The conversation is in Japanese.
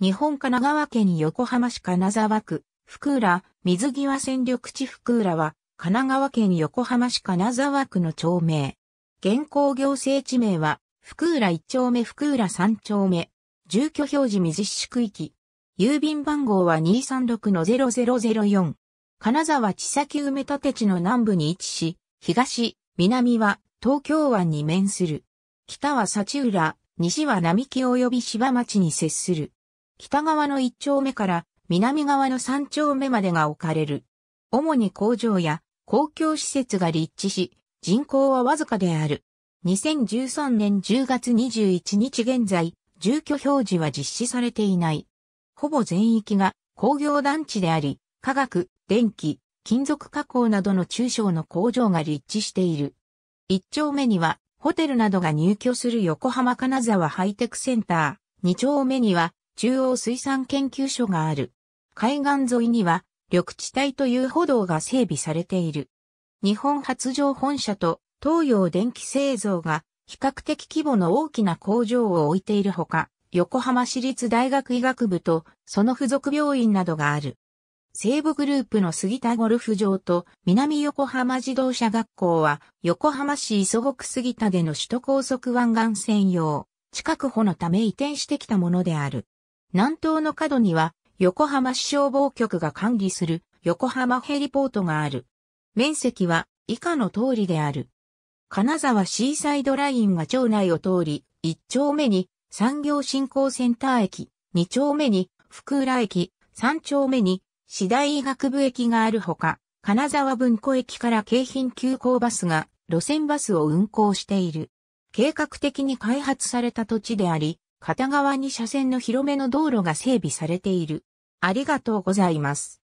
日本神奈川県横浜市金沢区、福浦、水際線緑地福浦は、神奈川県横浜市金沢区の町名。現行行政地名は、福浦1丁目福浦3丁目。住居表示水市区域。郵便番号は236-0004。金沢千崎埋め立て地の南部に位置し、東、南は東京湾に面する。北は幸浦、西は並木及び芝町に接する。北側の一丁目から南側の三丁目までが置かれる。主に工場や公共施設が立地し、人口はわずかである。2013年10月21日現在、住居表示は実施されていない。ほぼ全域が工業団地であり、化学、電気、金属加工などの中小の工場が立地している。一丁目には、ホテルなどが入居する横浜金沢ハイテクセンター。二丁目には、中央水産研究所がある。海岸沿いには、緑地帯という歩道が整備されている。日本発情本社と東洋電気製造が比較的規模の大きな工場を置いているほか、横浜市立大学医学部とその付属病院などがある。西部グループの杉田ゴルフ場と南横浜自動車学校は横浜市磯子区杉田での首都高速湾岸専用、近く保のため移転してきたものである。南東の角には横浜市消防局が管理する横浜ヘリポートがある。面積は以下の通りである。金沢シーサイドラインが町内を通り、1丁目に産業振興センター駅、2丁目に福浦駅、3丁目に市大医学部駅があるほか、金沢文庫駅から京浜急行バスが路線バスを運行している。計画的に開発された土地であり、片側に車線の広めの道路が整備されている。ありがとうございます。